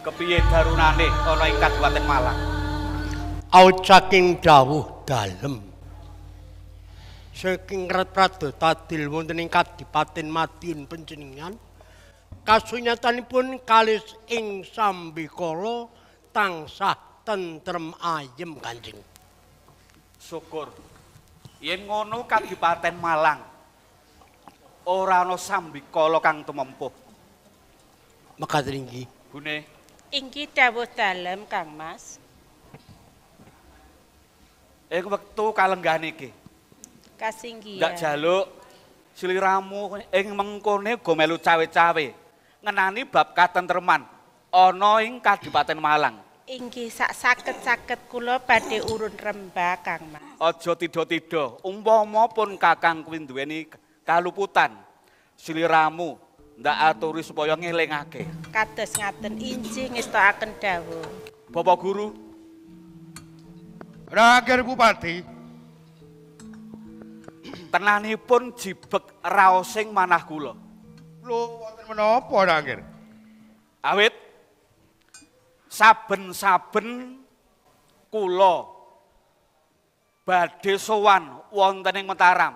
kepiye darunane ana ing Kabupaten Malang? Aut saking dawuh dalem. Saking retrado tadil wonten ing Kadipaten Madiun panjenengan kasunyatanipun kalis ing sambikala tansah tentrem ayem Kanjeng. Syukur. Yen ngono Kadipaten Malang ora ana sambikala kang tumempuh. Mekaten inggih. Bune, Inggih dawuh dalem Kang Mas. ing wektu kalenggahan iki Kasinggihan. ndak jaluk sliramu ing mengkone uga melu cawe-cawe ngenani bab katentreman ana ing Kadipaten Malang. Inggih sak saged-saged kula badhe urun rembah Kang Mas. Aja tida-tida, umpama pun Kakang kuwi duweni kaluputan, sliramu ndak aturi supaya ngelingake. Kados ngaten injih ngestokaken dawuh. Bapak Guru, Rager Bupati, tenanipun jibek raosing manah kula. lho wonten menapa Rager? Awit saben-saben kula badhe sowan wonten ing Mataram.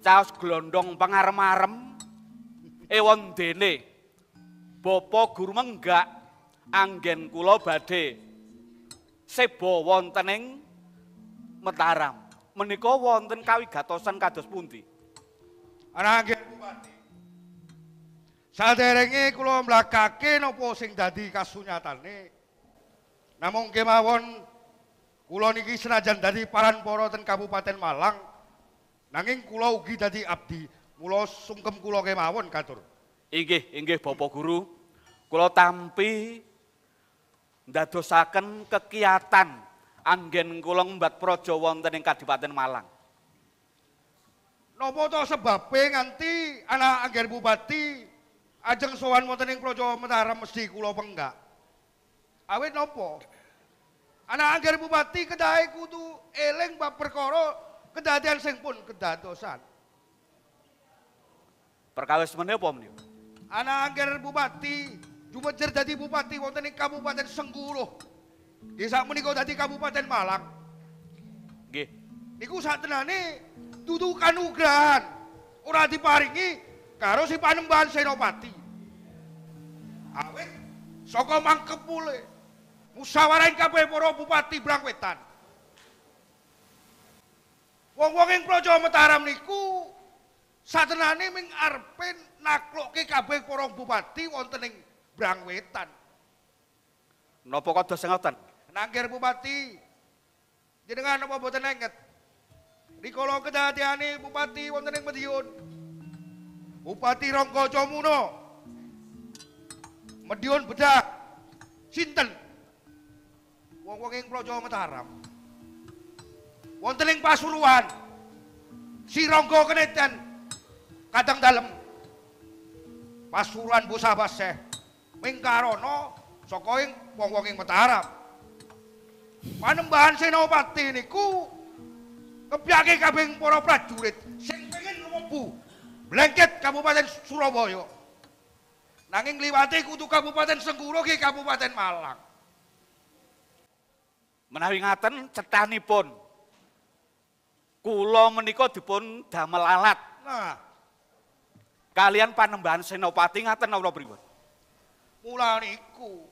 Caos glondong pangarem-arem ewon dene Bapak Guru menggak anggen kula badhe sebo wonten ing Mataram. Menika wonten kawigatosan kados pundi? Rager Bupati. Saderenge kula mlakake napa sing dadi kasunyatane. Namung kemawon kula niki senajan dadi paranpara ten Kabupaten Malang nanging kula ugi dadi abdi. Mula sungkem kula kemawon katur. Inggih, inggih Bapak Guru. Kula tampi ndadosaken kekiatan anggen kula ngembat praja wonten ing Kadipaten Malang. Napa to sebabe nganti anak Angger Bupati ajeng sowan wonten ing Praja Mataram mesti kula penggak. Awit napa? Anak Angger Bupati kedahe kudu eling bab perkara kedadian sing pun kedadosan. Perkawis menapa menika? Anak Angger Bupati jumejer dadi bupati wonten ing Kabupaten Sengguruh. Desa menika dadi Kabupaten Malang. Nggih. Niku satenane dudu kanugrahan ora diparingi karo si Panembahan Senopati. Awit saka mangkepule musyawarahin kabeh para bupati Brangwetan. Wong-wong ing Praja Mataram niku satenane ming arepe naklukke kabeh para bupati wonten ing Brangwetan. Napa kados ngoten? Nangger Bupati, jenengan apa boten nenget? Rikala kedadiane Bupati wonten ing Madiun. Bupati Muna. Madiun bedah. Sinten? Wong-wong ing Praja Mataram. Wonten ing Pasuruan. Si Rangga Keneten kadang dalem. Pasuruan Busa Baseh. Mingkarono saka ing wong-wong ing Mataram. Panembahan Senopati niku kebyake kabeh para prajurit sing pengen mlebu Blengket Kabupaten Surabaya. Nanging liwate kudu Kabupaten Sengguro ki Kabupaten Malang. Menawi ngaten cetanipun kula menika dipun damel alat Nah, kalian panembahan Senopati ngaten napa pripun? mula niku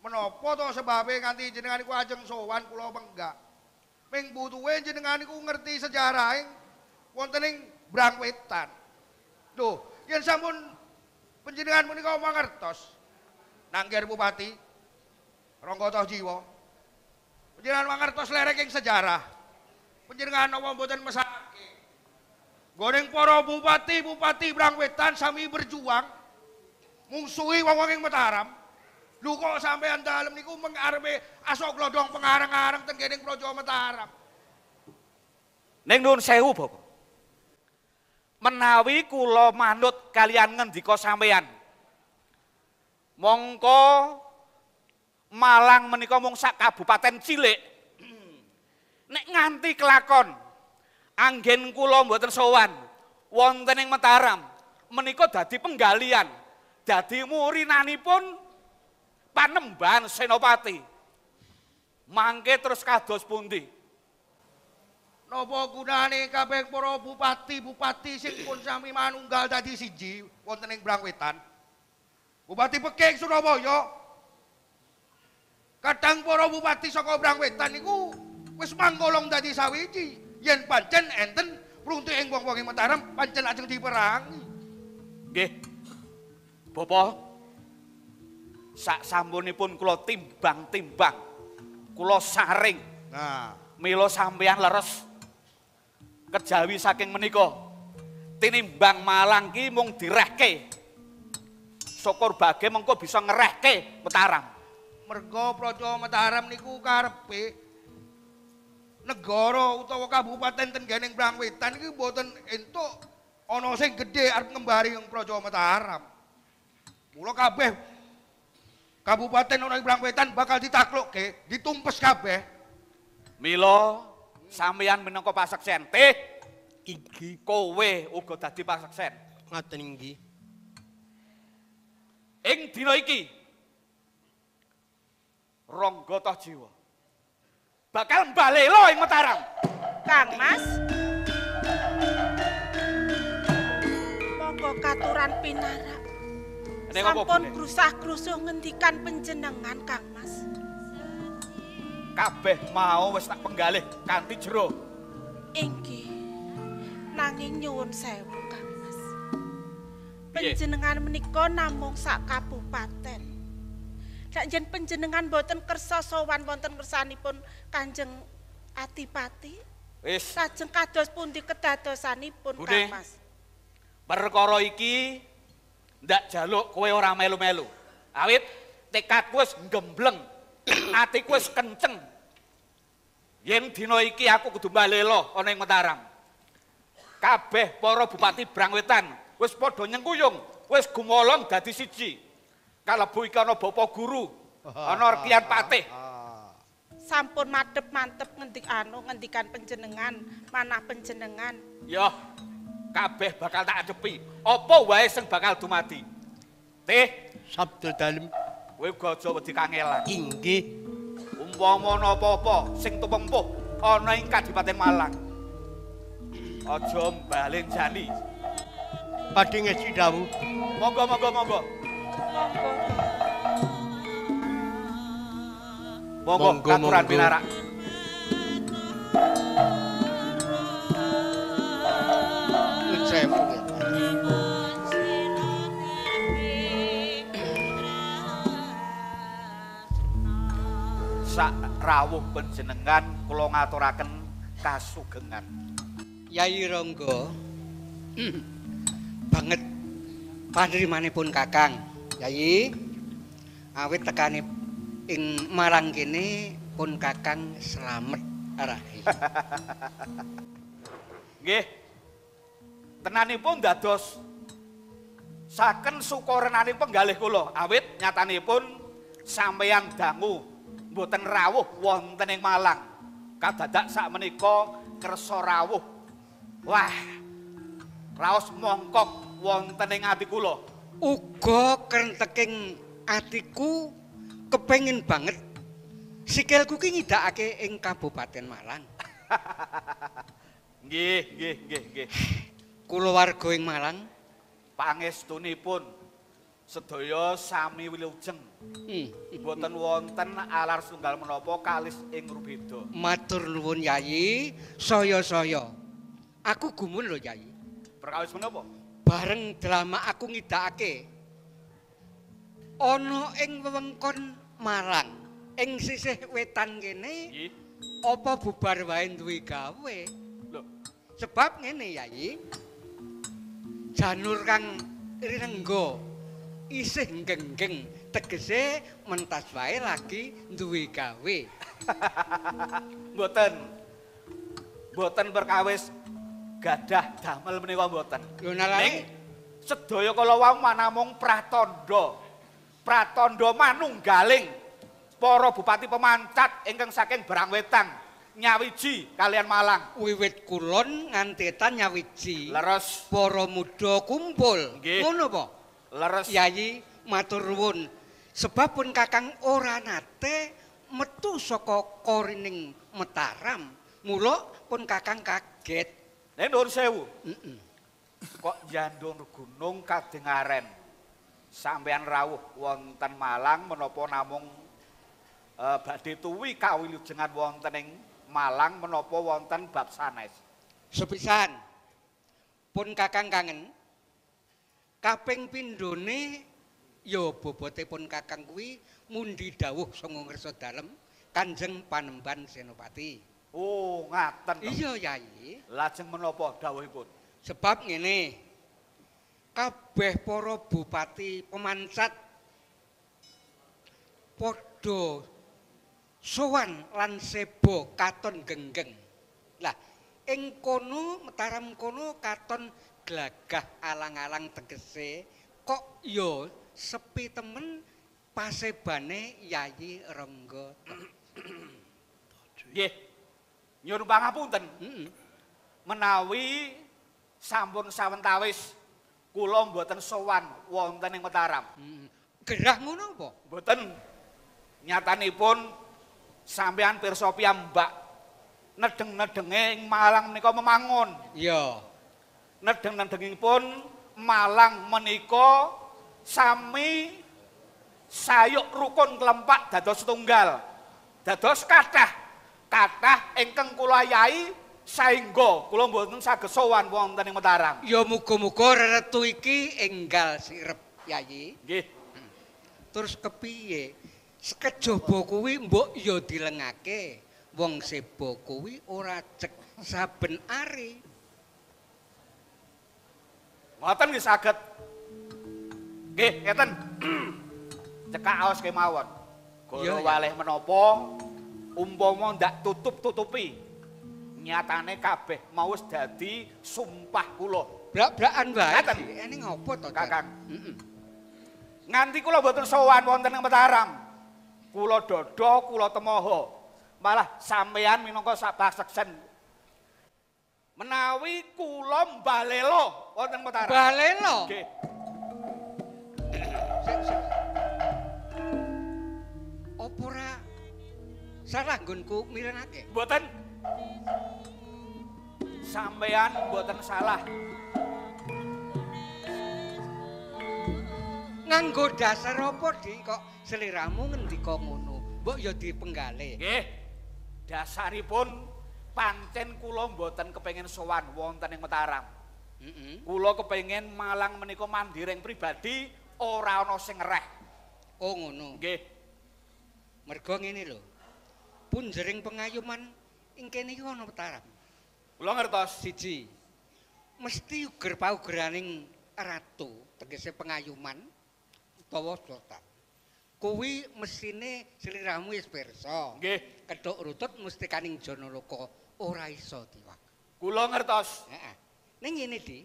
menapa to sebabe nganti jenengan niku ajeng sowan kula menggak. Ming butuhe jenengan niku ngerti sejarah wonten ing Brangwetan. Duh, yen sampun panjenengan menika mangertos. Nangger Bupati Rangga Jiwa. Panjenengan mangertos lerek ing sejarah. Panjenengan napa mboten mesake. Goreng para bupati, bupati Brangwetan sami berjuang mungsuhi wong-wong ing Mataram. Lho kok sampean dalem niku mengarepe asok glodong pengarang-arang ten kene Praja Mataram. Ning nuwun sewu, Bapak. Menawi kula manut kalian ngendika sampeyan. Mongko Malang menika mung sak kabupaten cilik. Nek nganti kelakon anggen kula mboten sowan wonten ing Mataram menika dadi penggalian. Dadi murinanipun Panembahan Senopati. Mangke terus kados pundi? Napa gunane kabeh para bupati-bupati sing pun sami manunggal dadi siji wonten ing Brangwetan? Bupati Pekeng Surabaya. Kadang para bupati saka Brangwetan niku wis manggolong dadi sawiji. Yen pancen enten pruntuk ing wong-wong ing Mataram pancen lajeng diperangi. Nggih. Bapak sak sampunipun kula timbang-timbang. Kula saring Nah, mila sampeyan leres. Kejawi saking menika tinimbang Malang ki mung direhke. Syukur bage mengko bisa ngerehke Mataram. merga Praja Mataram niku karepe negara utawa kabupaten ten gening Brangwetan iki mboten entuk ana sing gedhe arep ngembari yang Praja Mataram. Mula kabeh kabupaten ana ing Brangwetan bakal ditaklukke, ditumpes kabeh. Mila sampeyan minangka paseksen teh Inggih. kowe uga dadi paseksen. Ngaten inggih. Ing dina iki Rangga Jiwa bakal mbalela ing Mataram. Kang Mas. Monggo katuran pinarak. Sampun bune? grusah-grusuh ngendikan panjenengan Kang Mas. Kabeh mau wis tak penggalih kanthi jero. Inggih. Nanging nyuwun sewu Kang Mas. Piye? Panjenengan menika namung sak kabupaten. Sak jen panjenengan boten kersa sowan wonten kersanipun Kanjeng Adipati, Wis lajeng kados pundi kedadosanipun. Kang Mas? perkara iki ndak jaluk kowe ora melu-melu. Awit tekadku wis gembleng, atiku wis kenceng. Yen dina iki aku kudu mbalela ana ing Mataram. Kabeh para bupati Brangwetan wis padha nyengkuyung, wis gumolong dadi siji. Kalebu iki ana Bapak Guru, ana Rekian Patih, sampun madhep mantep ngendik anu ngendikan panjenengan manah panjenengan Ya, kabeh bakal tak adepi. Apa wae sing bakal dumadi. Teh, Sabda dalem. kowe uga aja wedi kangelan. Inggih. Umpama ana apa-apa sing tumempuh ana ing Kadipaten Malang. Aja mbalen jani. Badhe ngesi dawuh. Monggo monggo monggo. Monggo katuran monggo. pinarak. Sewu. Sak rawuh panjenengan kula ngaturaken kasugengan. Yai Ronggo banget panrimanipun Kakang Yai awit tekani ing Marang kene pun Kakang slamet arahi Nggih. Tenanipun dados saken sukorenaning penggalih kula awit nyatanipun sampeyan dangu mboten rawuh wonten ing Malang. Kadadak sakmenika kersa rawuh. Wah. Raos mongkok wonten ing ati kula. Uga krenteking atiku kepengin banget sikilku ki ngidakake ing Kabupaten Malang Nggih, nggih, nggih, nggih. kulawarga ing Malang Pangestunipun sedaya sami wilujeng. hmm. Mboten wonten alar setunggal menapa kalis ing rubeda. matur nuwun Yai saya-saya aku gumun lho Yai Perkawis menapa? Bareng drama aku ngidakake ana ing wewengkon Malang ing sisih wetan kene Nggih. apa bubar wae duwe gawe? Lho, sebab ngene Yai. Janur kang rirengga isih genggeng tegese mentas wae lagi duwe gawe. Mboten. Mboten perkawis gadah damel menika mboten. Ning sedaya kala wau manamung pratandha. Pratandha manunggaling para bupati pemancat ingkang saking Brangwetan nyawiji kalian Malang. wiwit kulon nganti etan nyawiji Leres, para muda kumpul ngono apa leres. Yayi matur nuwun Sebab pun Kakang ora nate metu saka korining Mataram. Mula pun Kakang kaget. Nek nuwun sewu. Heeh. Kok jandung gunung kadengaren. Sampean rawuh wonten Malang menapa namung eh, badhe tuwi kawilujengan wonten ing Malang menapa wonten bab sanes. Sepisan. Pun Kakang kangen. Kaping pindhone ya bobote pun Kakang kuwi mundi dawuh sanga ngersa dalem Kanjeng Panembahan Senopati. Oh, ngaten. Iya, Yayi. Lajeng menapa dawuhipun? Sebab ngene. Kabeh para bupati pemancat padha sowan lan sebo katon genggeng. Lah, ing kono Mataram kono katon glagah alang-alang tegese kok ya sepi temen pasebane Yayi Rangga. Nggih. Nyuwun pangapunten. Heeh. Menawi sampun sawentawis kula mboten sowan wonten ing Mataram. Gerah ngono apa? Mboten nyatanipun sampean pirsa piyambak nedeng-nedenge ing Malang menika memangun. Iya. Nedeng-nedengipun Malang menika sami sayuk rukun kelempak dados setunggal. Dados kathah kathah ingkang kula ayahi saengga kula mboten saged sowan wonten ing Mataram. Ya muga-muga reretu iki enggal sirep, Yayi. Nggih. Terus kepiye? Sekejaba kuwi mbok ya dilengake. Wong sebo kuwi ora cek saben ari. Ngoten nggih saged. Nggih, ngeten. Cekak aos kemawon. Iya, Goro iya. walih menapa umpama ndak tutup-tutupi. Nyatane kabeh mau wis dadi sumpah kula. Brak-brakan wae. Ini ngopo to? Kakang. Heeh. Nganti kula mboten sowan wonten ing Mataram. Kula dodo, kula temoho. Malah sampeyan minangka sabaseksen. Menawi kula mbalela wonten Mataram. Balelo. Nggih. Salah nggonku mirenake? Mboten. Sampeyan mboten salah. Nganggo dasar apa, Dik? Kok seliramu ngendika ngono? Mbok ya dipenggale. Nggih. Dasaripun pancen kula mboten kepengin sowan wonten ing Mataram. Heeh. Kula kepengin Malang menika mandiring pribadi ora ana sing ngereh. Oh ngono. Nggih. Mergo ngene lho. Punjering pengayuman ing kene iki ana Mataram. Kula ngertos. Siji. Mesti uger paugeraning ratu, tegese pengayuman utawa sultan. Kuwi mesine sliramu wis pirsa. Nggih. Kedhok rutut mesti kaning Janalaka ora iso diwak. Kula ngertos. Heeh. Ning ngene, Di.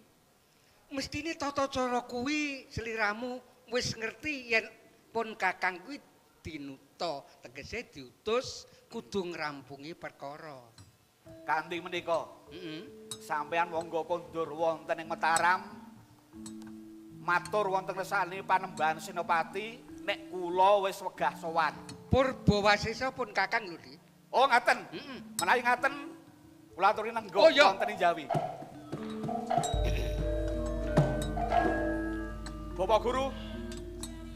Mestine tata cara kuwi sliramu wis ngerti yen pun Kakang kuwi dinuta, tegese diutus kudu ngrampungi perkara. Kanthi menika Heeh. sampeyan monggo kondur wonten ing Mataram. Matur wonten kersane Panembahan Senopati nek kula wis wegah sowan. Purbawasisa pun Kakang lho. Oh ngaten. Heeh. Menawi ngaten kula aturi nenggo Oh, wonten ing Jawi. Bapak Guru,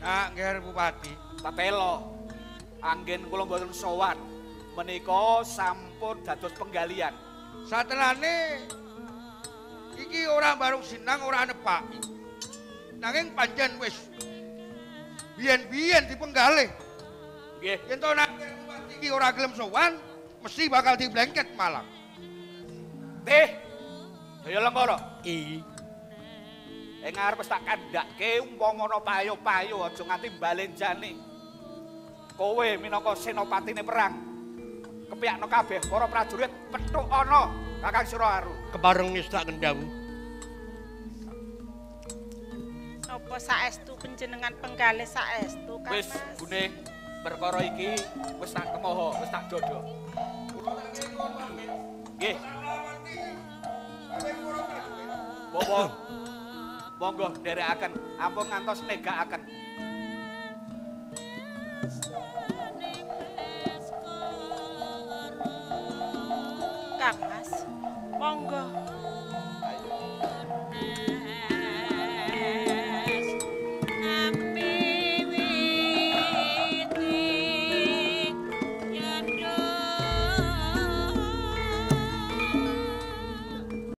Nak nggih Bupati. tatelo. Anggen kula mboten sowan. Menika sampun dados penggalian. Satelane iki ora barung sinang ora nepaki. Nanging pancen wis biyen-biyen dipenggalih. Nggih. Yen to iki ora gelem sowan, mesti bakal diblengket Malang. Teh. Jaya Lenggara. I. Ing ngarep wis tak kandhake umpama ana payo-payo aja nganti balenjane. Kowe minangka senopatine perang. Kepiyakno kabeh para prajurit petuk ana Kakang Siraharu. Kebareng nista kendawu. Apa saestu panjenengan penggalih saestu kan? Wis gune perkara iki wis tak kemoho, wis tak dodo. Nggih. Bobo. Monggo nderekaken ampun ngantos negakaken.